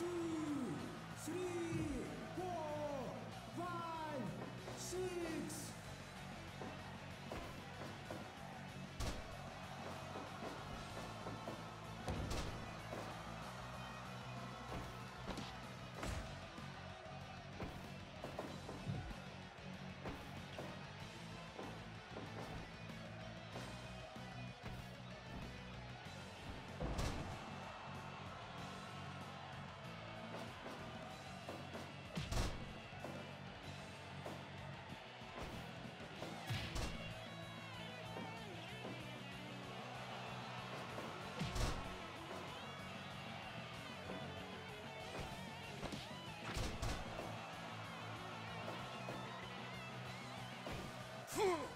two, Fuck!